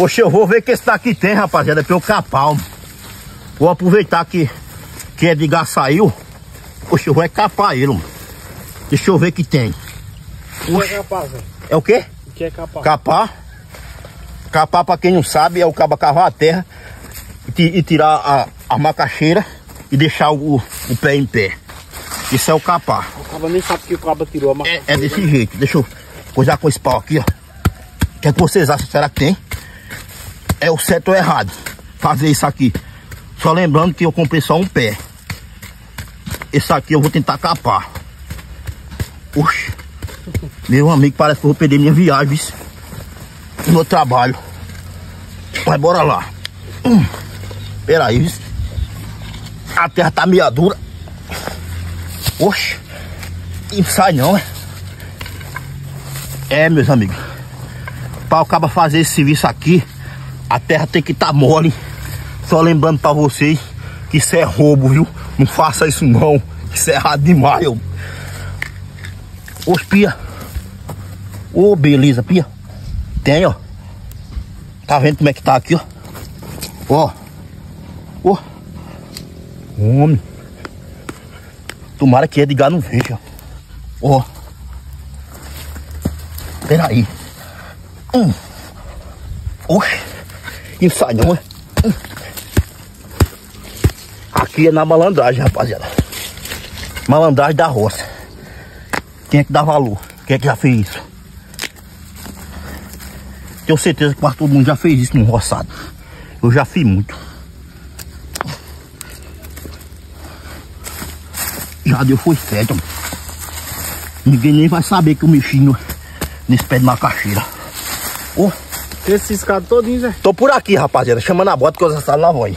Poxa, eu vou ver que esse daqui tem, rapaziada, pra eu capar. Vou aproveitar que, que Edgar saiu. Poxa, eu vou é capar ele, mano. Deixa eu ver que tem. O que é capar, Zé? É o quê? O que é capar? Capar. Capar, pra quem não sabe, é o cabo cavar a terra e, ti- tirar a, a macaxeira e deixar o, o pé em pé. Isso é o capar. O cabo nem sabe que o cabo tirou a marca. É, é desse jeito. Deixa eu coisar com esse pau aqui, ó. O que é que vocês acham? Será que tem? É o certo ou errado? Fazer isso aqui. Só lembrando que eu comprei só um pé. Esse aqui eu vou tentar capar. Oxe. Meu amigo, parece que eu vou perder minha viagem. No meu trabalho. Mas bora lá. Hum. Pera aí, viu? A terra tá meia dura. Oxe. Não sai não, é? É, meus amigos. Para o fazer esse serviço aqui, a terra tem que estar tá mole. Só lembrando para vocês que isso é roubo, viu? Não faça isso não. Isso é errado demais. Ô, pia. Ô, beleza, pia. Tem, ó. Tá vendo como é que tá aqui, ó? Ó. Ó. Homem. Tomara que Edgar não veja. Ó. Peraí. Hum. Oxe. Não, é? Aqui é na malandragem, rapaziada. Malandragem da roça. Quem é que dá valor? Quem é que já fez isso? Tenho certeza que quase todo mundo já fez isso no roçado. Eu já fiz muito. Já deu foi certo. Ninguém nem vai saber que eu mexi no, nesse pé de macaxeira. Ô, Esse ciscado todinho, Zé. tô por aqui, rapaziada. Chamando a bota que eu já saio na voz.